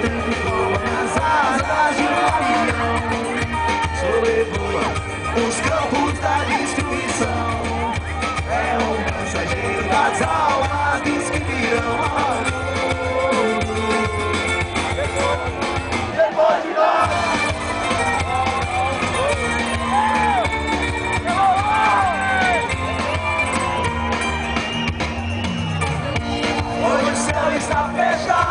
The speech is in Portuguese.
tempo como as asas de um avião Sobrevoa os campos da destruição É um mensageiro das almas diz que virão Está fechado.